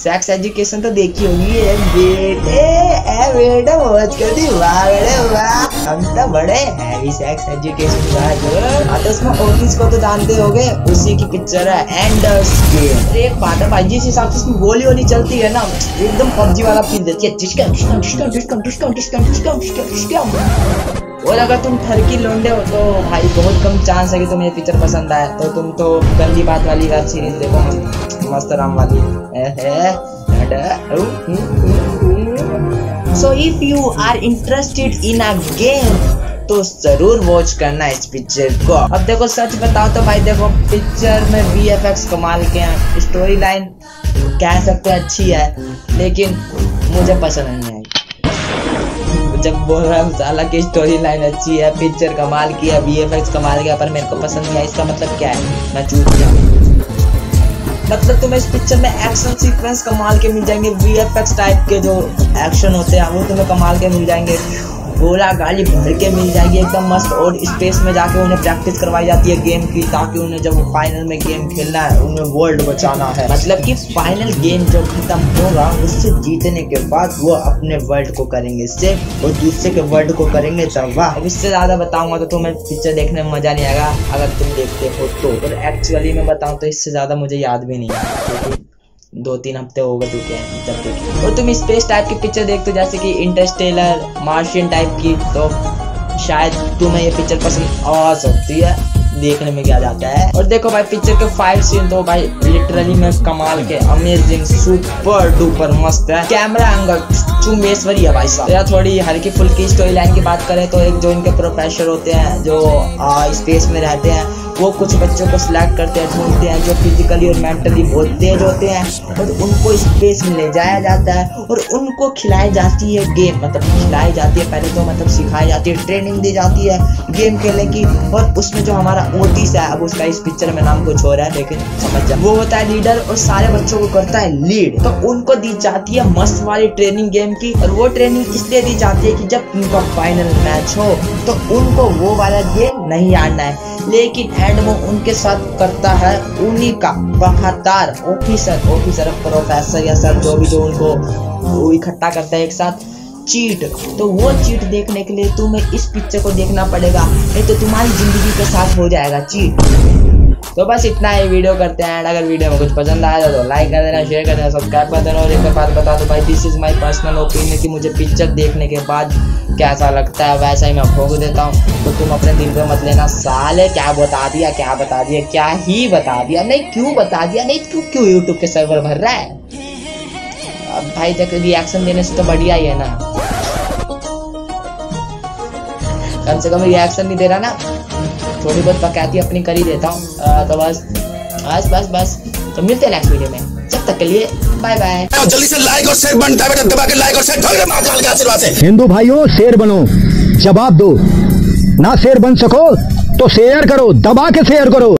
Sex education तो देखी होगी बेटे ए बेटा, मौज कर दी, वाह वाह। हम तो बड़े हैवी सेक्स एजुकेशन का हाँ तो उसमें ऑफ़िस को तो जानते उसी की पिक्चर है गेम अरे है भाई, जिस हिसाब से इसमें गोली होनी चलती है ना, एकदम पबजी वाला फील देती है। Discount discount discount discount discount discount discount discount और अगर तुम ठरकी लोंडे हो तो भाई बहुत कम चांस है कि तुम्हें पिक्चर पसंद आए। तो तुम तो गंदी बात वाली वेब सीरीज़ देखो मस्त राम वाली। So if you are interested in a game तो ज़रूर वॉच करना इस पिक्चर को। अब देखो, सच बताओ तो भाई, देखो पिक्चर में वी एफ़ एक्स कमाल के हैं। स्टोरी लाइन कह सकते हैं अच्छी है, लेकिन मुझे पसंद नहीं आई। जब बोल रहा हूँ साला की स्टोरी लाइन अच्छी है पिक्चर कमाल की है वी एफ़ एक्स कमाल किया पर मेरे को पसंद नहीं आया इसका मतलब क्या है? मैं चूक गया। मतलब तुम्हें इस पिक्चर में एक्शन सीक्वेंस कमाल के मिल जाएँगे वीएफएक्स टाइप के जो एक्शन होते हैं, वो तुम्हें कमाल के मिल जाएँगे। गोला गाली भर के मिल जाएगी एकदम मस्त, और स्पेस में जाके उन्हें प्रैक्टिस करवाई जाती है गेम की, ताकि उन्हें जब फाइनल में गेम खेलना है, उन्हें वर्ल्ड बचाना है। मतलब कि फाइनल गेम जब खत्म होगा, उससे जीतने के बाद वो अपने वर्ल्ड को करेंगे, इससे और दूसरे के वर्ल्ड को करेंगे तब अब इससे ज़्यादा बताऊँगा तो तुम्हें पिक्चर देखने में मज़ा नहीं आएगा, अगर तुम देखते हो तो। और एक्चुअली में बताऊँ तो इससे ज़्यादा मुझे याद भी नहीं है। दो तीन हफ़्ते हो गए चुके हैं जब देखे और तुम स्पेस टाइप की पिक्चर देखते हो जैसे कि इंटरस्टेलर मार्शियन टाइप की तो शायद तुम्हें ये पिक्चर पसंद आ सकती है। देखने में क्या जाता है। और देखो भाई पिक्चर के फाइव सीन तो भाई लिटरली में कमाल के अमेजिंग सुपर डुपर मस्त है। कैमरा एंगल चुमेश्वरी है भाई साहब। थोड़ी हल्की फुल्की स्टोरी लाइन की बात करें तो एक जो इनके प्रोफेसर होते हैं जो आ, स्पेस में रहते हैं वो कुछ बच्चों को सिलेक्ट करते हैं ढूंढते हैं, जो फिजिकली और मेंटली बहुत तेज होते हैं और उनको स्पेस में ले जाया जाता है और उनको खिलाई जाती है गेम मतलब खिलाई जाती है, पहले तो मतलब सिखाई जाती है ट्रेनिंग दी जाती है गेम खेलने की और उसमें जो हमारा ओटिस है, अब उसका इस पिक्चर में नाम कुछ हो रहा है, लेकिन समझ जाए वो होता है लीडर और सारे बच्चों को करता है लीड तो उनको दी जाती है मस्त वाली ट्रेनिंग गेम की और वो ट्रेनिंग इसलिए दी जाती है कि जब उनका फाइनल मैच हो तो उनको वो वाला गेम नहीं आना है। लेकिन एंड में उनके साथ करता है, उन्हीं का वफादार ऑफिसर ऑफिसर प्रोफेसर या सर जो भी जो उनको इकट्ठा करता है एक साथ चीट तो वो चीट देखने के लिए तुम्हें इस पिक्चर को देखना पड़ेगा, नहीं तो तुम्हारी ज़िंदगी के साथ हो जाएगा चीट तो बस इतना ही वीडियो करते हैं अगर वीडियो में कुछ पसंद आया तो लाइक कर देना शेयर कर देना सब्सक्राइब कर देना, और एक बात बता दो भाई this is my personal opinion कि मुझे पिक्चर देखने के बाद कैसा लगता है, वैसा ही मैं भोग देता हूँ। तो तुम अपने दिल पे मत लेना, साले, क्या बता दिया, क्या बता दिया, क्या ही बता दिया, नहीं, क्यों बता दिया, नहीं, क्यों क्यों यूट्यूब के सर्वर भर रहा है? अब भाई तक रिएक्शन देने से तो बढ़िया ही है ना। कम से कम रिएक्शन नहीं दे रहा ना। थोड़ी बहुत पकाती अपनी कर ही देता हूँ। तो बस बस बस बस। तो मिलते हैं नेक्स्ट वीडियो में। जब तक के लिए बाय बाय जल्दी से लाइक और शेयर बनता है दबा के लाइक और शेयर आशीर्वाद से। हिंदू भाइयों शेर बनो। जवाब दो। ना शेर बन सको तो शेयर करो। दबा के शेयर करो।